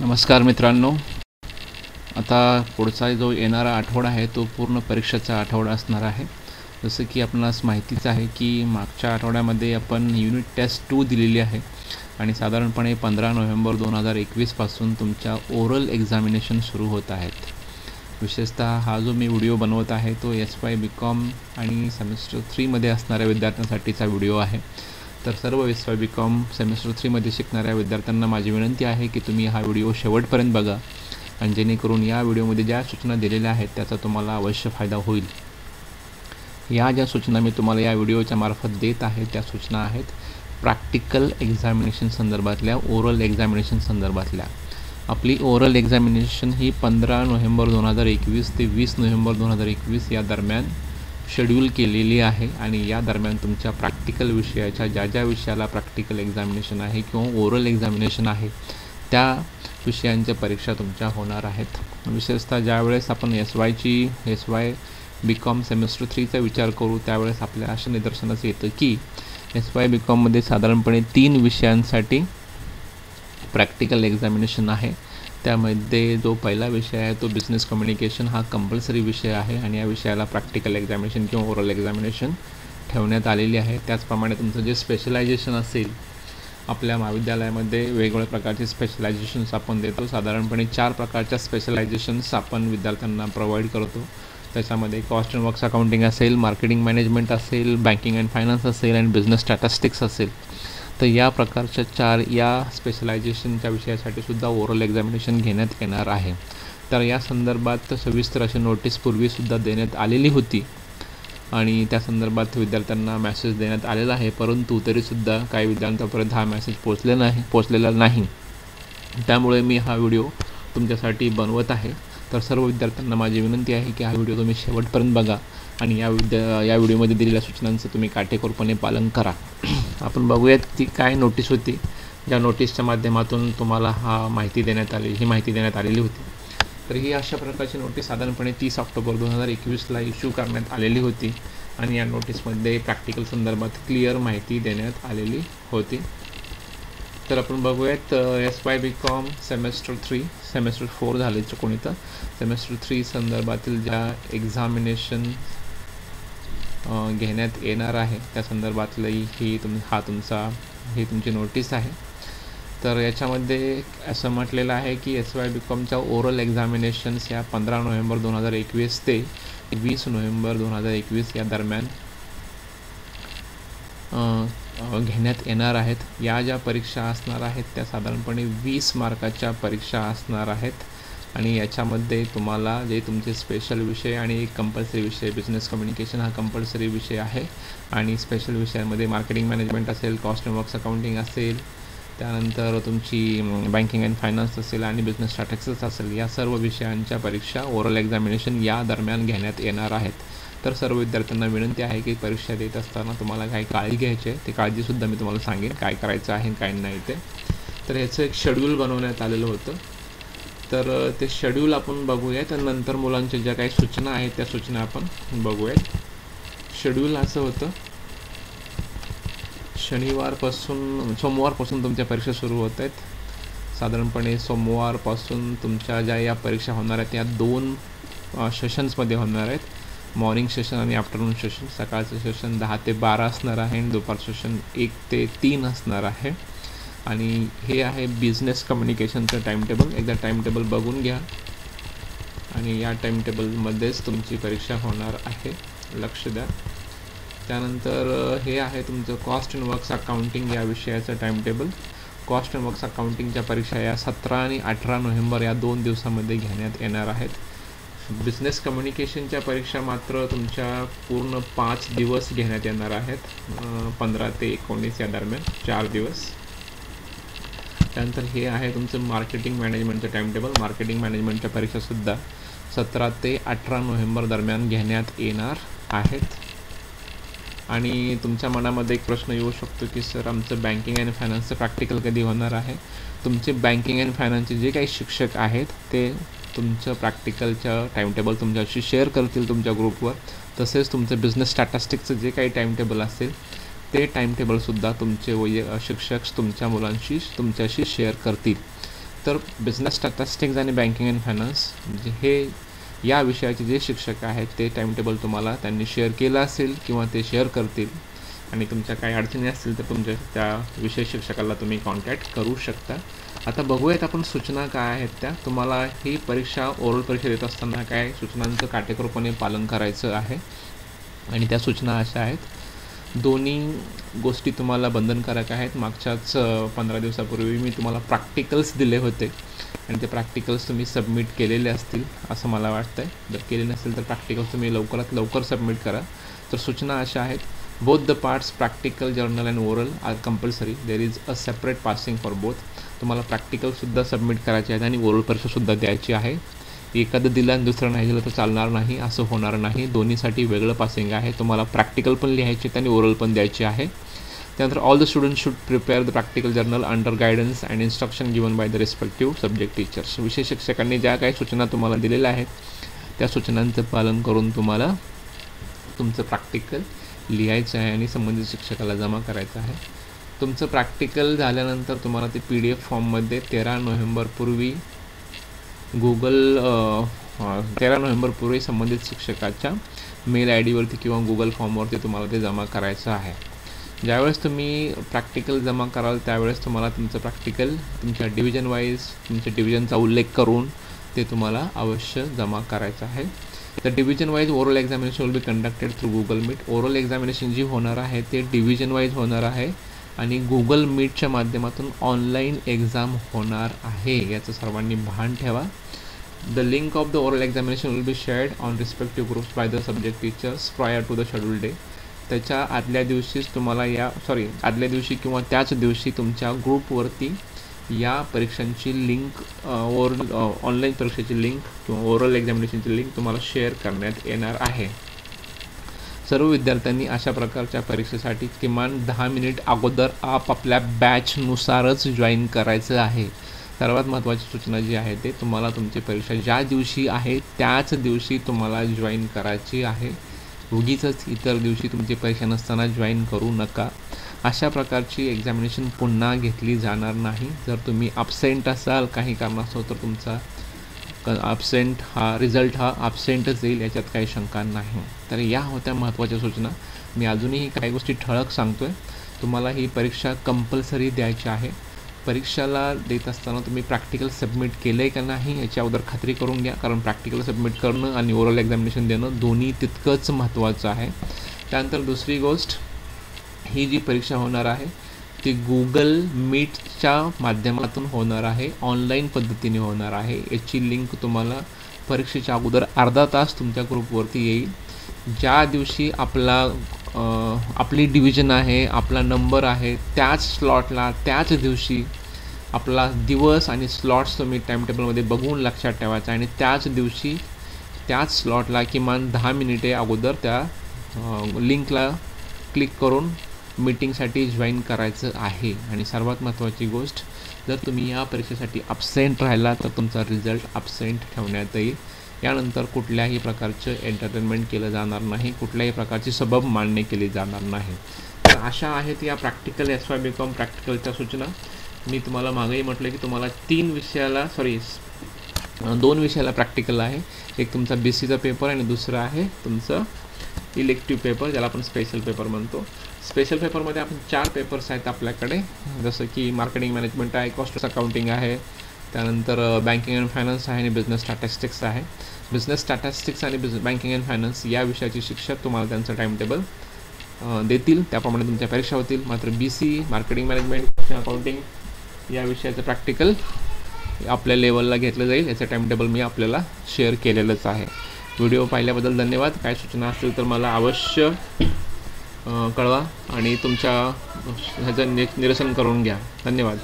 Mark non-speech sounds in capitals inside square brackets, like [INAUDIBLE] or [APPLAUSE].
नमस्कार मित्रांनो. आता पुढचा जो येणारा आठवडा आहे तो पूर्ण परीक्षेचा आठवडा असणार आहे. जसं की आपणास माहितीच आहे की मागच्या आठवड्यामध्ये आपण युनिट टेस्ट टू दिलेली आहे आणि साधारणपणे पंधरा नोव्हेंबर दोन हजार एकवीसपासून तुमच्या ओरल एक्झामिनेशन सुरू होत आहेत. विशेषतः हा जो मी व्हिडिओ बनवत आहे तो एस वाय बी कॉम आणि सेमिस्टर थ्रीमध्ये असणाऱ्या विद्यार्थ्यांसाठीचा व्हिडिओ आहे. तर सर्व एस बी कॉम सेमिस्टर थ्रीमध्ये शिकणाऱ्या विद्यार्थ्यांना माझी विनंती आहे की तुम्ही हा व्हिडिओ शेवटपर्यंत बघा आणि जेणेकरून या व्हिडिओमध्ये ज्या सूचना दिलेल्या आहेत त्याचा तुम्हाला अवश्य फायदा होईल. या ज्या सूचना मी तुम्हाला या व्हिडिओच्या मार्फत देत आहे त्या सूचना आहेत प्रॅक्टिकल एक्झामिनेशन संदर्भातल्या ओरल एक्झामिनेशन संदर्भातल्या. आपली ओरल एक्झामिनेशन ही पंधरा नोव्हेंबर दोन हजार एकवीस ते वीस नोव्हेंबर दोन हजार एकवीस या दरम्यान शेड्यूल केलेली आहे आणि या दरम्यान तुमच्या प्रॅक्टिकल विषयाच्या ज्या ज्या विषयाला प्रॅक्टिकल एक्झामिनेशन आहे किंवा ओरल एक्झामिनेशन आहे त्या विषयांच्या परीक्षा तुमच्या होणार आहेत. विशेषतः ज्यावेळेस आपण S वायची S Y B com semester थ्रीचा विचार करू त्यावेळेस आपल्या अशा निदर्शनास येतं की एस वाय बी कॉममध्ये साधारणपणे तीन विषयांसाठी प्रॅक्टिकल एक्झामिनेशन आहे. त्यामध्ये जो पहिला विषय आहे तो बिझनेस कम्युनिकेशन हा कंपल्सरी विषय आहे आणि या विषयाला प्रॅक्टिकल एक्झामिनेशन किंवा ओरल एक्झामिनेशन ठेवण्यात आलेली आहे. त्याचप्रमाणे तुमचं जे स्पेशलायझेशन असेल आपल्या महाविद्यालयामध्ये वेगवेगळ्या प्रकारचे स्पेशलायझेशन्स आपण देतो. साधारणपणे चार प्रकारच्या स्पेशलायझेशन्स आपण विद्यार्थ्यांना प्रोव्हाइड करतो. त्याच्यामध्ये कॉस्ट अँड वर्क्स अकाउंटिंग असेल मार्केटिंग मॅनेजमेंट असेल बँकिंग अँड फायनान्स असेल अँड बिझनेस स्टॅटिस्टिक्स असेल. तर या प्रकारच्या चार या स्पेशलायझेशनच्या विषयासाठी सुद्धा ओरल एक्झामिनेशन घेण्यात येणार आहे. तर या संदर्भात सविस्तर अशी नोटीस पूर्वीसुद्धा देण्यात आलेली होती. आणि त्या संदर्भात विद्यार्थ्यांना मॅसेज देण्यात आलेला आहे परंतु तरीसुद्धा काही विद्यार्थ्यांपर्यंत हा मॅसेज पोचले नाही पोचलेला नाही. त्यामुळे मी हा व्हिडिओ तुमच्यासाठी बनवत आहे. तर सर्व विद्यार्थ्यांना माझी विनंती आहे की हा व्हिडिओ तुम्ही शेवटपर्यंत बघा आणि या विद्या या व्हिडिओमध्ये दिलेल्या सूचनांचं तुम्ही काटेकोरपणे पालन करा. [CLEARS THROAT] आपण बघूयात ती काय नोटीस होती. ज्या नोटीसच्या माध्यमातून तुम्हाला हा माहिती देण्यात आली ही माहिती देण्यात आलेली होती. तर ही अशा प्रकारची नोटीस साधारणपणे तीस ऑक्टोबर दोन हजार एकवीसला इश्यू करण्यात आलेली होती. आणि या नोटीसमध्ये प्रॅक्टिकल संदर्भात क्लिअर माहिती देण्यात आलेली होती. तर आपण बघूयात S Y B com semester three semester four झाले कोणी तर सेमेस्टर थ्री संदर्भातील ज्या एक्झामिनेशन घेण्यात येणार आहे त्या संदर्भातली ही तुम हा तुमचा ही तुमची नोटीस आहे. तर याच्यामध्ये असं म्हटलेलं आहे की एस वाय बी कॉमच्या ओरल एक्झामिनेशन्स या पंधरा नोव्हेंबर दोन हजार एकवीस ते वीस नोव्हेंबर दोन हजार एकवीस या दरम्यान घेण्यात येणार आहेत. या ज्या परीक्षा असणार आहेत त्या साधारणपणे वीस मार्काच्या परीक्षा असणार आहेत. आणि याच्यामध्ये तुम्हाला जे तुमचे स्पेशल विषय आणि एक कंपल्सरी विषय बिझनेस कम्युनिकेशन हा कंपल्सरी विषय आहे. आणि स्पेशल विषयांमध्ये मार्केटिंग मॅनेजमेंट असेल कॉस्ट अँड वर्क्स अकाउंटिंग असेल त्यानंतर तुमची बँकिंग अँड फायनान्स असेल आणि बिझनेस स्टॅटिक्स असेल या सर्व विषयांच्या परीक्षा ओरल एक्झामिनेशन या दरम्यान घेण्यात येणार आहेत. तर सर्व विद्यार्थ्यांना विनंती आहे की परीक्षा देत असताना तुम्हाला काही काळजी घ्यायची आहे. ती काळजीसुद्धा मी तुम्हाला सांगेन काय करायचं आहे काय नाही ते. तर ह्याचं एक शेड्यूल बनवण्यात आलेलं होतं. तर ते शेड्यूल आपण बघूयात आणि नंतर मुलांच्या ज्या काही सूचना आहेत त्या सूचना आपण बघूयात. शेड्यूल असं होतं. शनिवारपासून सोमवारपासून तुमच्या परीक्षा सुरू होत आहेत. साधारणपणे सोमवारपासून तुमच्या ज्या या परीक्षा होणार आहेत त्या दोन सेशन्समध्ये होणार आहेत. मॉर्निंग सेशन आणि आफ्टरनून सेशन. सकाळचं सेशन दहा ते बारा असणार आहे आणि दुपारचं सेशन एक ते तीन असणार आहे. आणि हे आहे बिझनेस कम्युनिकेशनचं टाईमटेबल एकदा टाईमटेबल बघून घ्या. आणि या टाईमटेबलमध्येच तुमची परीक्षा होणार आहे. लक्ष द्या. त्यानंतर हे आहे तुमचं कॉस्ट अँड वर्क्स अकाउंटिंग या विषयाचं टाईमटेबल कॉस्ट अँड वर्क्स अकाउंटिंगच्या परीक्षा या सतरा आणि अठरा नोव्हेंबर या दोन दिवसामध्ये घेण्यात येणार आहेत. बिझनेस कम्युनिकेशनच्या परीक्षा मात्र तुमच्या पूर्ण पाच दिवस घेण्यात येणार आहेत. पंधरा ते एकोणीस या दरम्यान चार दिवस. त्यानंतर हे आहे तुमचं मार्केटिंग मॅनेजमेंटचं टाइमटेबल मार्केटिंग मॅनेजमेंटच्या परीक्षासुद्धा सतरा ते अठरा नोव्हेंबर दरम्यान घेण्यात येणार आहेत. आणि तुमच्या मनामध्ये एक प्रश्न येऊ शकतो की सर आमचं बँकिंग अँड फायनान्सचं प्रॅक्टिकल कधी होणार आहे? तुमचे बँकिंग अँड फायनान्सचे जे काही शिक्षक आहेत ते तुमचं प्रॅक्टिकलच्या टाईमटेबल तुमच्याशी शेअर करतील तुमच्या ग्रुपवर तसेच तुमचं बिझनेस स्टॅटिस्टिकचं जे काही टाईमटेबल असेल ते टाईमटेबलसुद्धा तुमचे वय शिक्षक तुमच्या मुलांशी तुमच्याशी शेअर करतील. तर बिझनेस स्टॅटिस्टिक्स आणि बँकिंग अँड फायनान्स हे या विषयाचे जे शिक्षक आहेत ते टाईमटेबल तुम्हाला त्यांनी शेअर केलं असेल किंवा ते शेअर करतील. आणि तुमच्या काही अडचणी असतील तर तुमच्या त्या विषय शिक्षकाला तुम्ही कॉन्टॅक्ट करू शकता. आता बघूयात आपण सूचना काय आहेत त्या. तुम्हाला ही परीक्षा ओरल परीक्षा देत असताना काय सूचनांचं काटेकोरपणे पालन करायचं आहे? आणि त्या सूचना अशा आहेत. दोन्ही गोष्टी तुम्हाला बंधनकारक आहेत. मागच्याच पंधरा दिवसापूर्वी मी तुम्हाला प्रॅक्टिकल्स दिले होते. आणि ते प्रॅक्टिकल्स तुम्ही सबमिट केलेले असतील असं मला वाटतं आहे जर केले नसेल तर प्रॅक्टिकल्स तुम्ही लवकरात लवकर सबमिट करा. तर सूचना अशा आहेत. Both the parts practical journal and oral are compulsory there is a separate passing for both तुम्हाला प्रॅक्टिकलसुद्धा सबमिट करायचे आहेत आणि ओरल परीक्षासुद्धा द्यायची आहे. एखादं दिलं आणि दुसरं नाही दिलं तर चालणार नाही असं होणार नाही. दोन्हीसाठी वेगळं पासिंग आहे. तुम्हाला प्रॅक्टिकल पण लिहायचे आणि ओरल पण द्यायचे आहे. त्यानंतर all the student should prepare the practical journal under guidance and instruction given by the respective subject teachers विषय शिक्षकांनी ज्या काही सूचना तुम्हाला दिलेल्या आहेत त्या सूचनांचं पालन करून तुम्हाला तुमचं प्रॅक्टिकल लिहायचं आहे आणि संबंधित शिक्षकाला जमा करायचं आहे. तुमचं प्रॅक्टिकल झाल्यानंतर तुम्हाला ते पी डी एफ फॉर्ममध्ये तेरा नोव्हेंबरपूर्वी गुगल तेरा नोव्हेंबरपूर्वी संबंधित शिक्षकाच्या मेल आय डीवरती किंवा गुगल फॉर्मवरती तुम्हाला ते जमा करायचं आहे. ज्यावेळेस तुम्ही प्रॅक्टिकल जमा कराल त्यावेळेस तुम्हाला तुमचं प्रॅक्टिकल तुमच्या डिव्हिजन वाईज तुमच्या डिव्हिजनचा उल्लेख करून ते तुम्हाला अवश्य जमा करायचं आहे. तर division wise oral examination will be conducted through Google Meet oral examination जी होणार आहे ते डिव्हिजन वाईज होणार आहे. आणि गुगल मीटच्या माध्यमातून ऑनलाईन एक्झाम होणार आहे याचं सर्वांनी भान ठेवा. The link of the oral examination will be shared on respective groups by the subject teachers prior to the schedule day त्याच्या आदल्या दिवशीच तुम्हाला या सॉरी आदल्या दिवशी किंवा त्याच दिवशी तुमच्या ग्रुपवरती या परीक्षांची लिंक ओरल ऑनलाईन परीक्षेची लिंक किंवा ओरल एक्झामिनेशनची लिंक तुम्हाला शेअर करण्यात येणार आहे. सर्व विद्यार्थ्यांनी अशा प्रकारच्या परीक्षेसाठी किमान दहा मिनिट अगोदर आपापल्या बॅचनुसारच जॉईन करायचं आहे. सर्वात महत्त्वाची सूचना जी आहे ते तुम्हाला तुमची परीक्षा ज्या दिवशी आहे त्याच दिवशी तुम्हाला जॉईन करायची आहे. उगीच इतर दिवशी तुमची परीक्षा नसताना जॉईन करू नका. अशा प्रकारची एक्झामिनेशन पुन्हा घेतली जाणार नाही. जर तुम्ही अपसेंट असाल काही कारणास्तव तर तुमचा ॲबसेंट हा रिझल्ट हा ॲबसेंटच येईल याच्यात काही शंका नाही. तर या होत्या महत्त्वाच्या सूचना. मी अजूनही काही गोष्टी ठळक सांगतो आहे तुम्हाला ही परीक्षा कंपल्सरी द्यायची आहे. परीक्षाला देत असताना तुम्ही प्रॅक्टिकल सबमिट केलं आहे का नाही याच्या अगोदर खात्री करून घ्या. कारण प्रॅक्टिकल सबमिट करणं आणि ओरल एक्झामिनेशन देणं दोन्ही तितकंच महत्त्वाचं आहे. त्यानंतर दुसरी गोष्ट ही जी परीक्षा होणार आहे ती गुगल मीटच्या माध्यमातून होणार आहे ऑनलाईन पद्धतीने होणार आहे. याची लिंक तुम्हाला परीक्षेच्या अगोदर अर्धा तास तुमच्या ग्रुपवरती येईल. ज्या दिवशी आपला आपली डिव्हिजन आहे आपला नंबर आहे त्याच स्लॉटला त्याच दिवशी आपला दिवस आणि स्लॉट्स तुम्ही टाईमटेबलमध्ये बघून लक्षात ठेवायचा आणि त्याच दिवशी त्याच स्लॉटला किमान दहा मिनिटे अगोदर त्या लिंकला क्लिक करून मीटिंगसाठी जॉईन करायचं आहे. आणि सर्वात महत्त्वाची गोष्ट जर तुम्ही या परीक्षेसाठी अपसेंट राहिला तर तुमचा रिझल्ट अपसेंट ठेवण्यात येईल. यानंतर कुठल्याही प्रकारचं एंटरटेनमेंट केलं जाणार नाही कुठल्याही प्रकारची सबब मान्य केली जाणार नाही. तर अशा आहेत या practical S Y B com प्रॅक्टिकलच्या सूचना. मी तुम्हाला मागेही म्हटलं की तुम्हाला तीन विषयाला सॉरी दोन विषयाला प्रॅक्टिकल आहे. एक तुमचा बी सीचा पेपर आणि दुसरा आहे तुमचं इलेक्टिव्ह पेपर ज्याला आपण स्पेशल पेपर म्हणतो. स्पेशल पेपरमध्ये आपण चार पेपर्स आहेत आपल्याकडे. जसं की मार्केटिंग मॅनेजमेंट आहे कॉस्ट अकाउंटिंग आहे त्यानंतर बँकिंग अँड फायनान्स आहे आणि बिझनेस स्टॅटिस्टिक्स आहे. बिझनेस स्टॅटिस्टिक्स आणि बिझ बँकिंग अँड फायनान्स या विषयाचे शिक्षक तुम्हाला त्यांचं टाईमटेबल देतील. त्याप्रमाणे तुमच्या परीक्षा होतील. मात्र B C marketing management accounting या विषयाचं प्रॅक्टिकल आपल्या लेवलला घेतलं जाईल. याचं टाईमटेबल मी आपल्याला शेअर केलेलंच आहे. व्हिडिओ पाहिल्याबद्दल धन्यवाद. काय सूचना असतील तर मला अवश्य कळवा आणि तुमच्या ह्याचं नि निरसन करून घ्या. धन्यवाद.